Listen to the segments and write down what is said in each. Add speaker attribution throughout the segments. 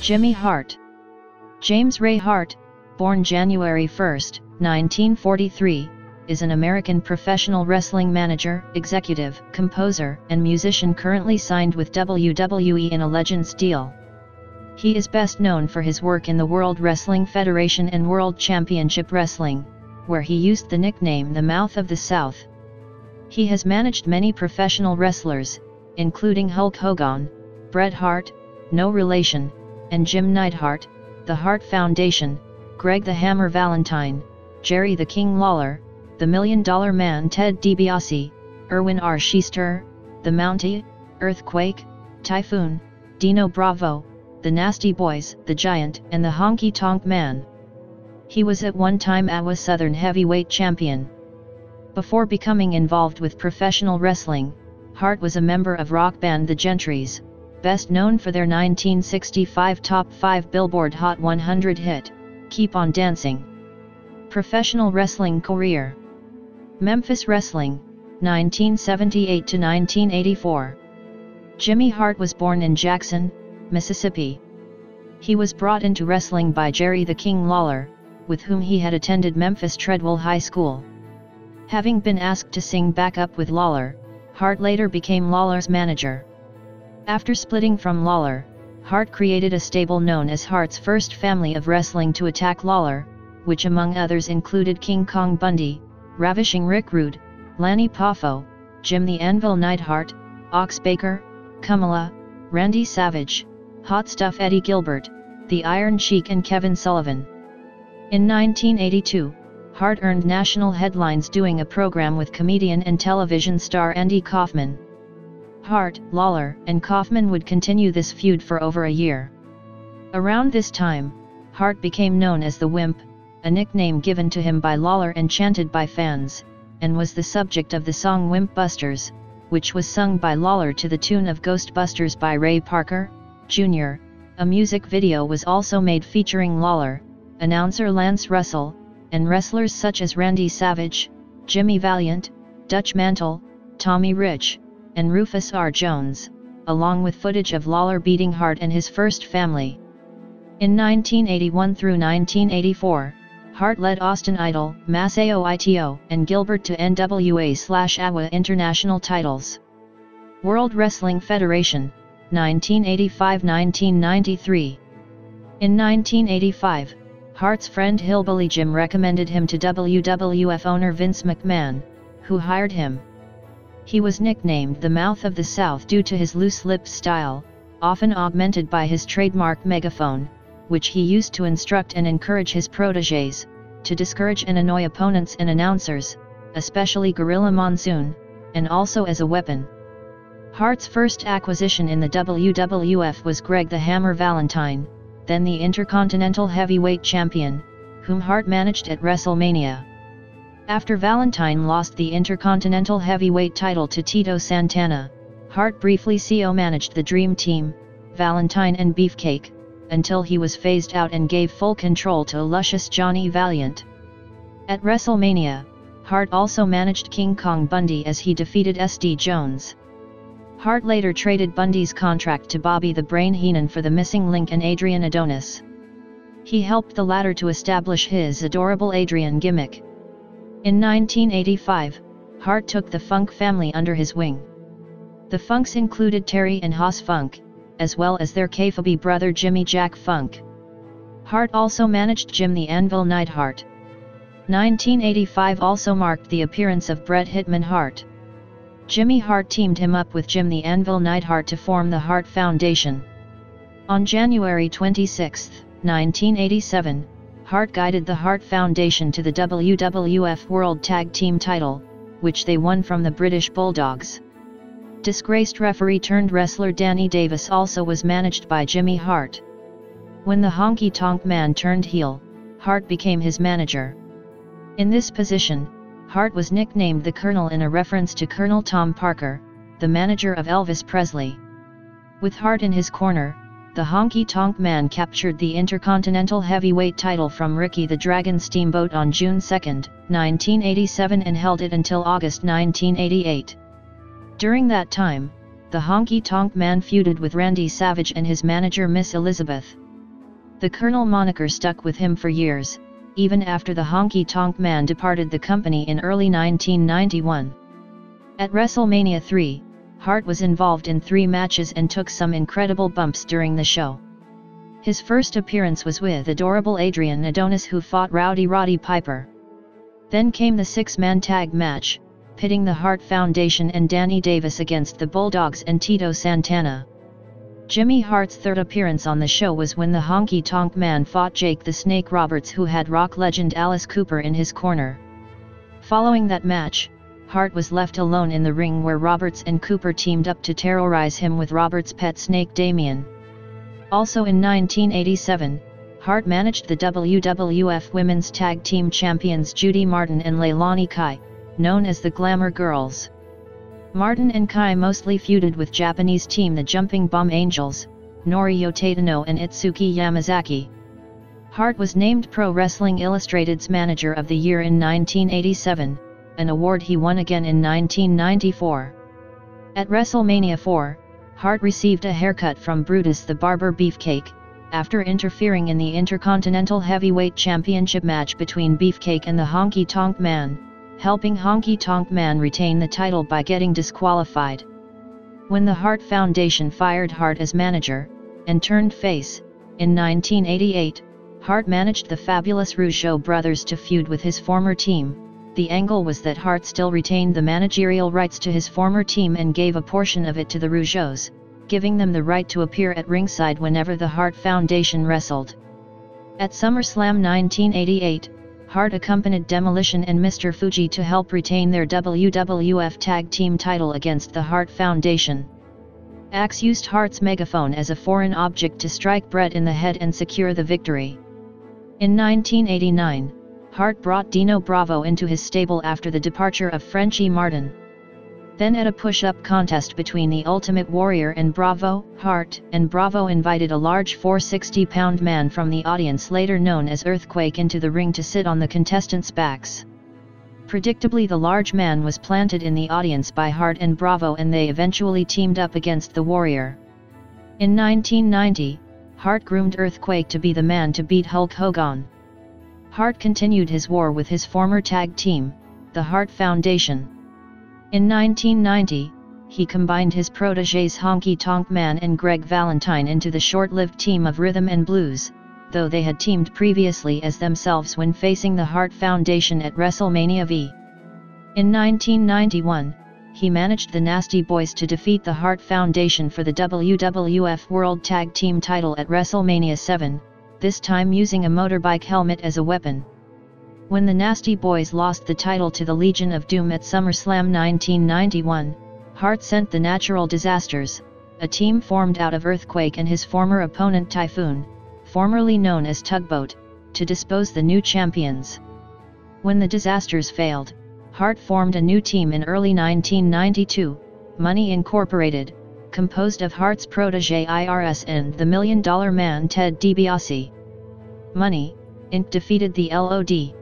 Speaker 1: Jimmy Hart James Ray Hart, born January 1, 1943, is an American professional wrestling manager, executive, composer, and musician currently signed with WWE in a Legends deal. He is best known for his work in the World Wrestling Federation and World Championship Wrestling, where he used the nickname the Mouth of the South. He has managed many professional wrestlers, including Hulk Hogan, Bret Hart, No Relation, and Jim Neidhart, The Hart Foundation, Greg the Hammer Valentine, Jerry the King Lawler, The Million Dollar Man Ted DiBiase, Irwin R. Schuster, The Mountie, Earthquake, Typhoon, Dino Bravo, The Nasty Boys, The Giant, and The Honky Tonk Man. He was at one time AWA Southern Heavyweight Champion. Before becoming involved with professional wrestling, Hart was a member of rock band The Gentrys, best known for their 1965 top 5 Billboard Hot 100 hit, Keep on Dancing. Professional wrestling career Memphis Wrestling, 1978 to 1984. Jimmy Hart was born in Jackson, Mississippi. He was brought into wrestling by Jerry the King Lawler, with whom he had attended Memphis Treadwell High School. Having been asked to sing backup with Lawler, Hart later became Lawler's manager. After splitting from Lawler, Hart created a stable known as Hart's First Family of Wrestling to attack Lawler, which among others included King Kong Bundy, Ravishing Rick Rude, Lanny Poffo, Jim the Anvil Neidhart, Ox Baker, Kamala, Randy Savage, Hot Stuff Eddie Gilbert, The Iron Sheik and Kevin Sullivan. In 1982, Hart earned national headlines doing a program with comedian and television star Andy Kaufman. Hart, Lawler, and Kaufman would continue this feud for over a year. Around this time, Hart became known as the Wimp, a nickname given to him by Lawler and chanted by fans, and was the subject of the song Wimp Busters, which was sung by Lawler to the tune of Ghostbusters by Ray Parker, Jr. A music video was also made featuring Lawler, announcer Lance Russell, and wrestlers such as Randy Savage, Jimmy Valiant, Dutch Mantell, Tommy Rich, and Rufus R. Jones, along with footage of Lawler beating Hart and his first family. In 1981 through 1984, Hart led Austin Idol, Masao ITO, and Gilbert to NWA-AWA international titles. World Wrestling Federation, 1985-1993 In 1985, Hart's friend Hillbilly Jim recommended him to WWF owner Vince McMahon, who hired him. He was nicknamed the Mouth of the South due to his loose lip style, often augmented by his trademark megaphone, which he used to instruct and encourage his proteges, to discourage and annoy opponents and announcers, especially Gorilla Monsoon, and also as a weapon. Hart's first acquisition in the WWF was Greg the Hammer Valentine, then the Intercontinental Heavyweight Champion, whom Hart managed at WrestleMania. After Valentine lost the Intercontinental Heavyweight title to Tito Santana, Hart briefly CO managed the Dream Team, Valentine and Beefcake, until he was phased out and gave full control to luscious Johnny Valiant. At WrestleMania, Hart also managed King Kong Bundy as he defeated SD Jones. Hart later traded Bundy's contract to Bobby the Brain Heenan for the missing link and Adrian Adonis. He helped the latter to establish his adorable Adrian gimmick. In 1985, Hart took the Funk family under his wing. The Funks included Terry and Haas Funk, as well as their kayfabe brother Jimmy Jack Funk. Hart also managed Jim the Anvil Neidhart. 1985 also marked the appearance of Bret Hitman Hart. Jimmy Hart teamed him up with Jim the Anvil Neidhart to form the Hart Foundation. On January 26, 1987, Hart guided the Hart Foundation to the WWF World Tag Team title, which they won from the British Bulldogs. Disgraced referee turned wrestler Danny Davis also was managed by Jimmy Hart. When the Honky Tonk Man turned heel, Hart became his manager. In this position, Hart was nicknamed the Colonel in a reference to Colonel Tom Parker, the manager of Elvis Presley. With Hart in his corner, the Honky Tonk Man captured the Intercontinental Heavyweight title from Ricky the Dragon Steamboat on June 2, 1987 and held it until August 1988. During that time, the Honky Tonk Man feuded with Randy Savage and his manager Miss Elizabeth, The Colonel moniker stuck with him for years, even after the Honky Tonk Man departed the company in early 1991. At WrestleMania 3, Hart was involved in three matches and took some incredible bumps during the show. His first appearance was with adorable Adrian Adonis who fought Rowdy Roddy Piper. Then came the six-man tag match, pitting the Hart Foundation and Danny Davis against the Bulldogs and Tito Santana. Jimmy Hart's third appearance on the show was when the Honky Tonk Man fought Jake the Snake Roberts who had rock legend Alice Cooper in his corner. Following that match, Hart was left alone in the ring where Roberts and Cooper teamed up to terrorize him with Roberts' pet snake Damien. Also in 1987, Hart managed the WWF Women's Tag Team Champions Judy Martin and Leilani Kai, known as the Glamour Girls. Martin and Kai mostly feuded with Japanese team the Jumping Bomb Angels, Noriyo Tateno and Itsuki Yamazaki. Hart was named Pro Wrestling Illustrated's Manager of the Year in 1987, an award he won again in 1994. At WrestleMania 4, Hart received a haircut from Brutus the Barber Beefcake, after interfering in the Intercontinental Heavyweight Championship match between Beefcake and the Honky Tonk Man, helping Honky Tonk Man retain the title by getting disqualified. When the Hart Foundation fired Hart as manager, and turned face, in 1988, Hart managed the fabulous Rougeau brothers to feud with his former team, the angle was that Hart still retained the managerial rights to his former team and gave a portion of it to the Rougeaus, giving them the right to appear at ringside whenever the Hart Foundation wrestled. At SummerSlam 1988, Hart accompanied Demolition and Mr. Fuji to help retain their WWF Tag Team title against the Hart Foundation. Axe used Hart's megaphone as a foreign object to strike Bret in the head and secure the victory. In 1989, Hart brought Dino Bravo into his stable after the departure of Frenchie Martin. Then at a push-up contest between the Ultimate Warrior and Bravo, Hart and Bravo invited a large 460-pound man from the audience later known as Earthquake into the ring to sit on the contestants' backs. Predictably the large man was planted in the audience by Hart and Bravo and they eventually teamed up against the Warrior. In 1990, Hart groomed Earthquake to be the man to beat Hulk Hogan. Hart continued his war with his former tag team, the Hart Foundation. In 1990, he combined his protégés Honky Tonk Man and Greg Valentine into the short-lived team of Rhythm and Blues, though they had teamed previously as themselves when facing the Hart Foundation at WrestleMania V. In 1991, he managed the Nasty Boys to defeat the Hart Foundation for the WWF World Tag Team title at WrestleMania 7, this time using a motorbike helmet as a weapon. When the Nasty Boys lost the title to the Legion of Doom at SummerSlam 1991, Hart sent the Natural Disasters, a team formed out of Earthquake and his former opponent Typhoon, formerly known as Tugboat, to dispose the new champions. When the Disasters failed, Hart formed a new team in early 1992, Money Incorporated, composed of Hart's protege IRS and the Million Dollar Man Ted DiBiase. Money, Inc. defeated the LOD.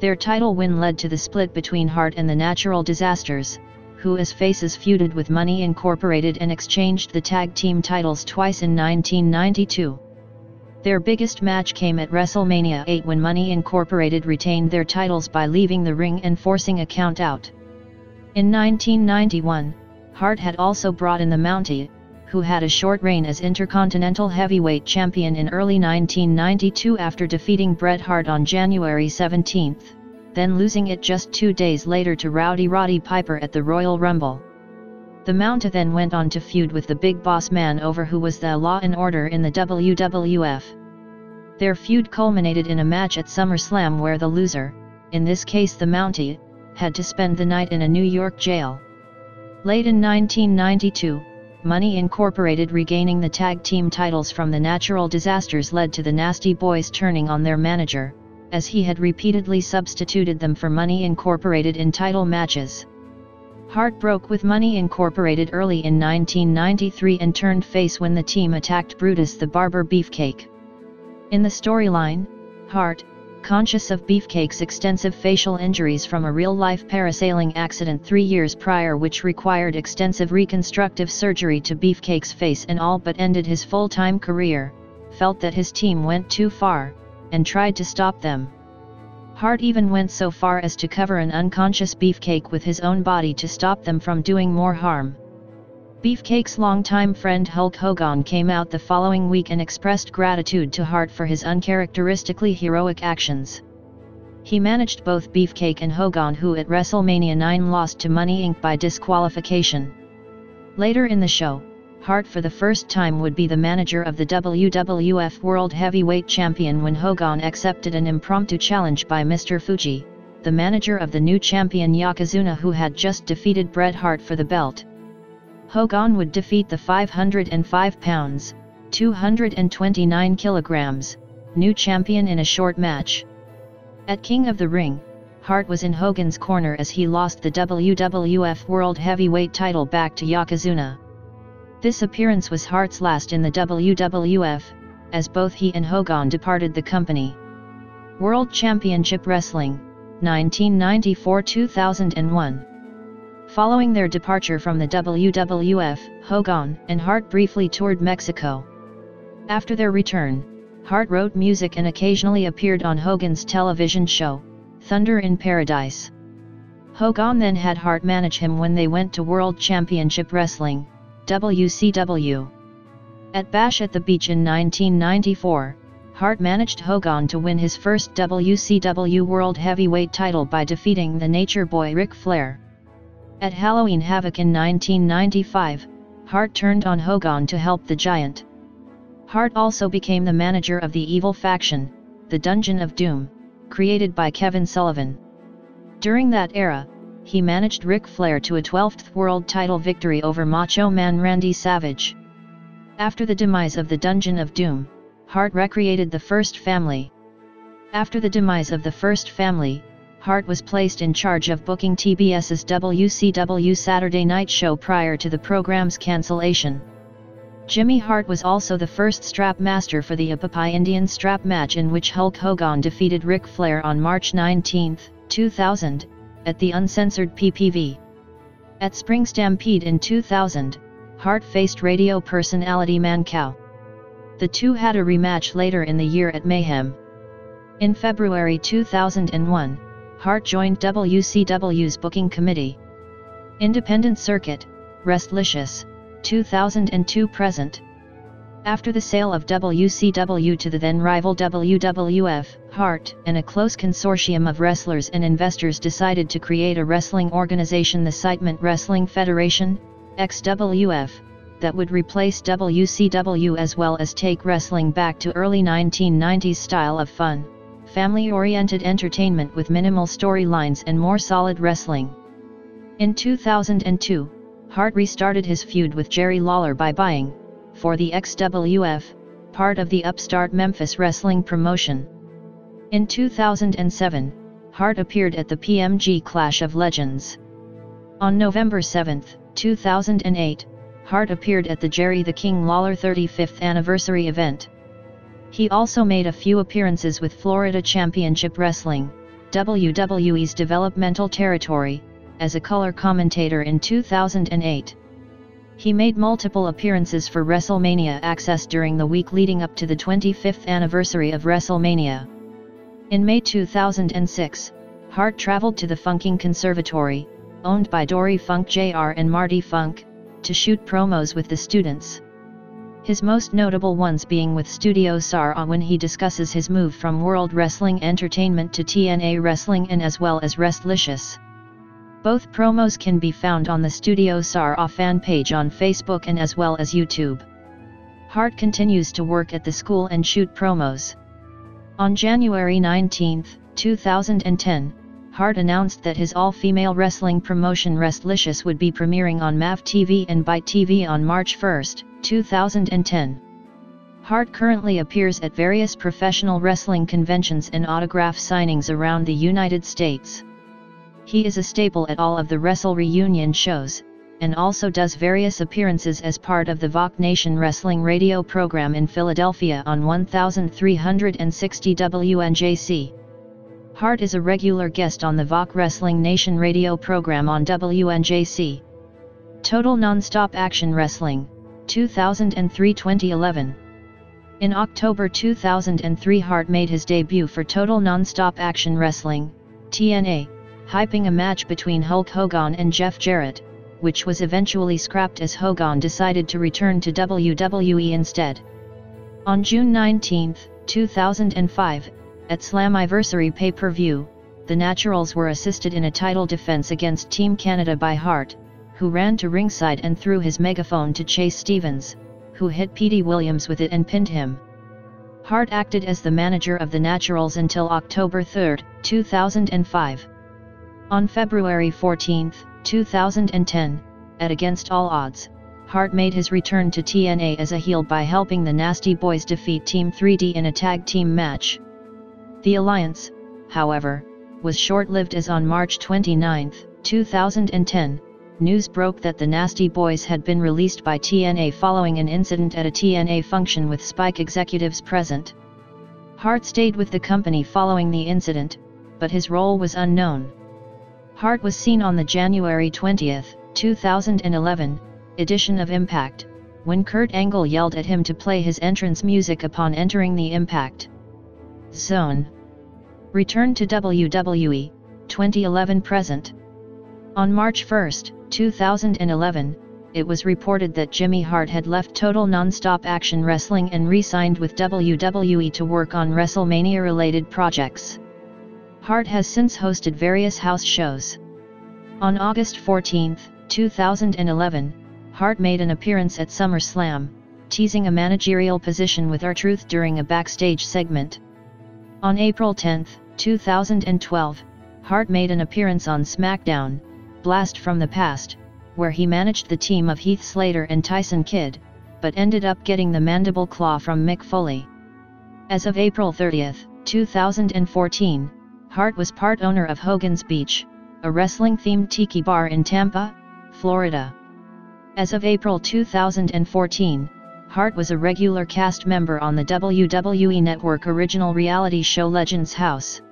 Speaker 1: Their title win led to the split between Hart and the Natural Disasters, who as faces feuded with Money Incorporated and exchanged the tag team titles twice in 1992. Their biggest match came at WrestleMania 8 when Money Incorporated retained their titles by leaving the ring and forcing a count out. In 1991, Hart had also brought in the Mountie, who had a short reign as Intercontinental Heavyweight Champion in early 1992 after defeating Bret Hart on January 17, then losing it just two days later to Rowdy Roddy Piper at the Royal Rumble. The Mountie then went on to feud with the Big Boss Man over who was the Law and Order in the WWF. Their feud culminated in a match at SummerSlam where the loser, in this case the Mountie, had to spend the night in a New York jail. Late in 1992, Money Incorporated regaining the tag team titles from the natural disasters led to the Nasty Boys turning on their manager, as he had repeatedly substituted them for Money Incorporated in title matches. Hart broke with Money Incorporated early in 1993 and turned face when the team attacked Brutus the Barber Beefcake. In the storyline, Hart, conscious of Beefcake's extensive facial injuries from a real-life parasailing accident three years prior which required extensive reconstructive surgery to Beefcake's face and all but ended his full-time career, felt that his team went too far, and tried to stop them. Hart even went so far as to cover an unconscious Beefcake with his own body to stop them from doing more harm. Beefcake's longtime friend Hulk Hogan came out the following week and expressed gratitude to Hart for his uncharacteristically heroic actions. He managed both Beefcake and Hogan who at WrestleMania 9 lost to Money Inc. by disqualification. Later in the show, Hart for the first time would be the manager of the WWF World Heavyweight Champion when Hogan accepted an impromptu challenge by Mr. Fuji, the manager of the new champion Yokozuna who had just defeated Bret Hart for the belt. Hogan would defeat the 505 pounds, 229 kilograms, new champion in a short match. At King of the Ring, Hart was in Hogan's corner as he lost the WWF World Heavyweight title back to Yokozuna. This appearance was Hart's last in the WWF, as both he and Hogan departed the company. World Championship Wrestling, 1994-2001 Following their departure from the WWF, Hogan and Hart briefly toured Mexico. After their return, Hart wrote music and occasionally appeared on Hogan's television show, Thunder in Paradise. Hogan then had Hart manage him when they went to World Championship Wrestling, WCW. At Bash at the Beach in 1994, Hart managed Hogan to win his first WCW World Heavyweight title by defeating the Nature Boy Ric Flair. At Halloween Havoc in 1995, Hart turned on Hogan to help the Giant. Hart also became the manager of the evil faction, the Dungeon of Doom, created by Kevin Sullivan. During that era, he managed Ric Flair to a 12th world title victory over Macho Man Randy Savage. After the demise of the Dungeon of Doom, Hart recreated the First Family. After the demise of the First Family, Hart was placed in charge of booking TBS's WCW Saturday Night Show prior to the program's cancellation. Jimmy Hart was also the first strap master for the Yappapi Indian strap match in which Hulk Hogan defeated Ric Flair on March 19, 2000, at the uncensored PPV. At Spring Stampede in 2000, Hart faced radio personality Mancow. The two had a rematch later in the year at Mayhem. In February 2001, Hart joined WCW's booking committee. Independent Circuit, Wrestlicious, 2002 present. After the sale of WCW to the then rival WWF, Hart and a close consortium of wrestlers and investors decided to create a wrestling organization the Sitement Wrestling Federation, XWF, that would replace WCW as well as take wrestling back to early 1990s style of fun, family-oriented entertainment with minimal storylines and more solid wrestling. In 2002, Hart restarted his feud with Jerry Lawler by buying for the XWF, part of the upstart Memphis wrestling promotion. In 2007, Hart appeared at the PMG Clash of Legends. On November 7, 2008, Hart appeared at the Jerry the King Lawler 35th anniversary event. He also made a few appearances with Florida Championship Wrestling, WWE's developmental territory, as a color commentator in 2008. He made multiple appearances for WrestleMania Access during the week leading up to the 25th anniversary of WrestleMania. In May 2006, Hart traveled to the Funking Conservatory, owned by Dory Funk Jr. and Marti Funk, to shoot promos with the students. His most notable ones being with Studio SAR when he discusses his move from World Wrestling Entertainment to TNA Wrestling and as well as Wrestlicious. Both promos can be found on the Studio SAR fan page on Facebook and as well as YouTube. Hart continues to work at the school and shoot promos. On January 19, 2010, Hart announced that his all-female wrestling promotion Wrestlicious would be premiering on MAV TV and Bite TV on March 1, 2010. Hart currently appears at various professional wrestling conventions and autograph signings around the United States. He is a staple at all of the Wrestle Reunion shows, and also does various appearances as part of the VOC Nation Wrestling radio program in Philadelphia on 1360 WNJC. Hart is a regular guest on the VOC Wrestling Nation radio program on WNJC. Total Nonstop Action Wrestling, 2003-2011. In October 2003 Hart made his debut for Total Nonstop Action Wrestling, TNA, hyping a match between Hulk Hogan and Jeff Jarrett, which was eventually scrapped as Hogan decided to return to WWE instead. On June 19, 2005, at Slammiversary pay-per-view, the Naturals were assisted in a title defense against Team Canada by Hart, who ran to ringside and threw his megaphone to Chase Stevens, who hit Petey Williams with it and pinned him. Hart acted as the manager of the Naturals until October 3, 2005. On February 14, 2010, at Against All Odds, Hart made his return to TNA as a heel by helping the Nasty Boys defeat Team 3D in a tag team match. The alliance, however, was short-lived as on March 29, 2010, news broke that the Nasty Boys had been released by TNA following an incident at a TNA function with Spike executives present. Hart stayed with the company following the incident, but his role was unknown. Hart was seen on the January 20, 2011, edition of Impact, when Kurt Angle yelled at him to play his entrance music upon entering the Impact Zone. Return to WWE, 2011 present. On March 1, 2011, it was reported that Jimmy Hart had left Total Nonstop Action Wrestling and re-signed with WWE to work on WrestleMania-related projects. Hart has since hosted various house shows. On August 14, 2011, Hart made an appearance at SummerSlam, teasing a managerial position with R-Truth during a backstage segment. On April 10, 2012, Hart made an appearance on SmackDown, Blast from the Past, where he managed the team of Heath Slater and Tyson Kidd, but ended up getting the mandible claw from Mick Foley. As of April 30, 2014, Hart was part owner of Hogan's Beach, a wrestling-themed tiki bar in Tampa, Florida. As of April 2014, Hart was a regular cast member on the WWE Network original reality show Legends House.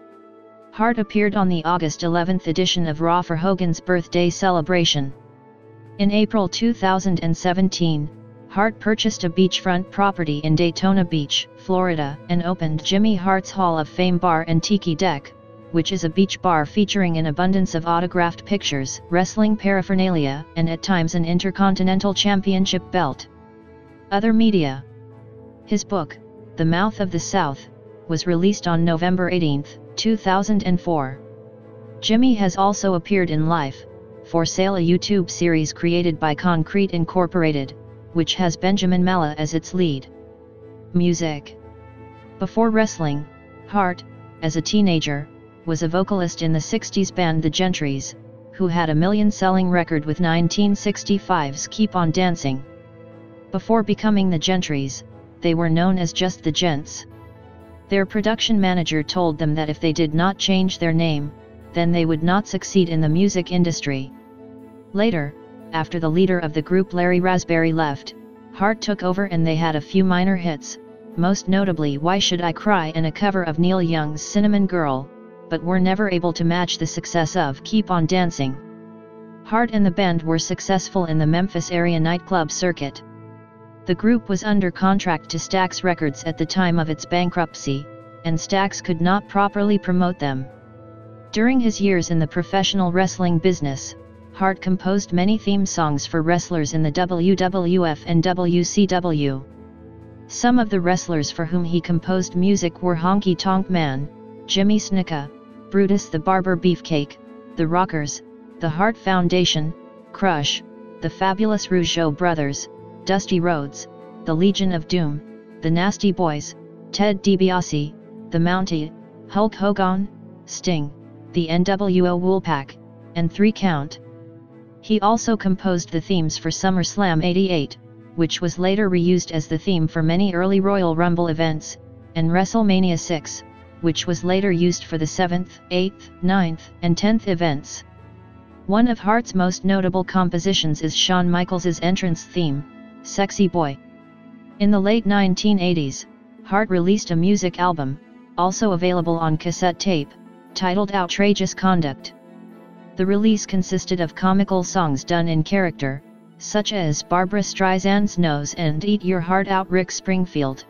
Speaker 1: Hart appeared on the August 11 edition of Raw for Hogan's birthday celebration. In April 2017, Hart purchased a beachfront property in Daytona Beach, Florida, and opened Jimmy Hart's Hall of Fame Bar and Tiki Deck, which is a beach bar featuring an abundance of autographed pictures, wrestling paraphernalia, and at times an Intercontinental Championship belt. Other media His book, The Mouth of the South, was released on November 18, 2004. Jimmy has also appeared in Life, for Sale a YouTube series created by Concrete Incorporated, which has Benjamin Malla as its lead. Music Before wrestling, Hart, as a teenager, was a vocalist in the 60s band The Gentrys, who had a million-selling record with 1965's Keep on Dancing. Before becoming The Gentrys, they were known as just The Gents. Their production manager told them that if they did not change their name, then they would not succeed in the music industry. Later, after the leader of the group Larry Raspberry left, Hart took over and they had a few minor hits, most notably Why Should I Cry and a cover of Neil Young's Cinnamon Girl, but were never able to match the success of Keep on Dancing. Hart and the band were successful in the Memphis area nightclub circuit. The group was under contract to Stax Records at the time of its bankruptcy, and Stax could not properly promote them. During his years in the professional wrestling business, Hart composed many theme songs for wrestlers in the WWF and WCW. Some of the wrestlers for whom he composed music were Honky Tonk Man, Jimmy Snuka, Brutus the Barber Beefcake, The Rockers, The Hart Foundation, Crush, The Fabulous Rougeau Brothers, Dusty Rhodes, The Legion of Doom, The Nasty Boys, Ted DiBiase, The Mountie, Hulk Hogan, Sting, The NWO Wolfpac, and 3 Count. He also composed the themes for SummerSlam 88, which was later reused as the theme for many early Royal Rumble events, and WrestleMania 6, which was later used for the 7th, 8th, 9th, and 10th events. One of Hart's most notable compositions is Shawn Michaels' entrance theme, Sexy Boy. In the late 1980s, Hart released a music album, also available on cassette tape, titled Outrageous Conduct. The release consisted of comical songs done in character, such as Barbra Streisand's Nose and Eat Your Heart Out Rick Springfield.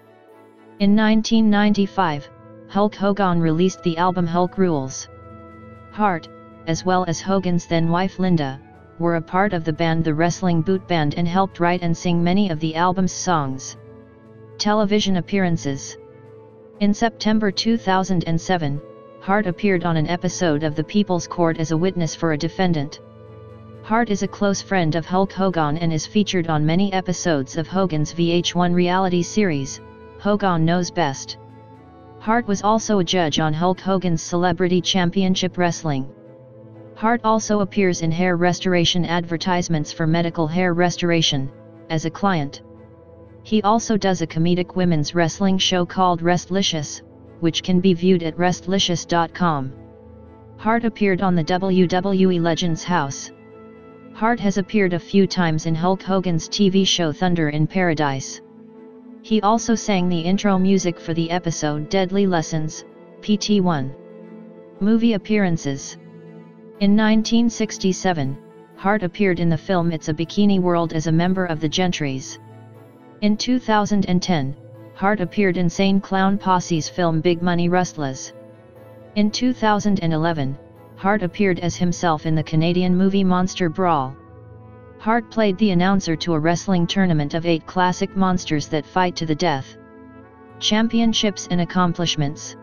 Speaker 1: In 1995, Hulk Hogan released the album Hulk Rules. Hart, as well as Hogan's then wife Linda, were a part of the band The Wrestling Boot Band and helped write and sing many of the album's songs. Television appearances In September 2007, Hart appeared on an episode of The People's Court as a witness for a defendant. Hart is a close friend of Hulk Hogan and is featured on many episodes of Hogan's VH1 reality series, Hogan Knows Best. Hart was also a judge on Hulk Hogan's Celebrity Championship Wrestling. Hart also appears in hair restoration advertisements for medical hair restoration, as a client. He also does a comedic women's wrestling show called Wrestlicious, which can be viewed at wrestlicious.com. Hart appeared on the WWE Legends House. Hart has appeared a few times in Hulk Hogan's TV show Thunder in Paradise. He also sang the intro music for the episode Deadly Lessons, PT1. Movie appearances in 1967, Hart appeared in the film It's a Bikini World as a member of the Gentrys. In 2010, Hart appeared in Sane Clown Posse's film Big Money Rustlers. In 2011, Hart appeared as himself in the Canadian movie Monster Brawl. Hart played the announcer to a wrestling tournament of eight classic monsters that fight to the death. Championships and accomplishments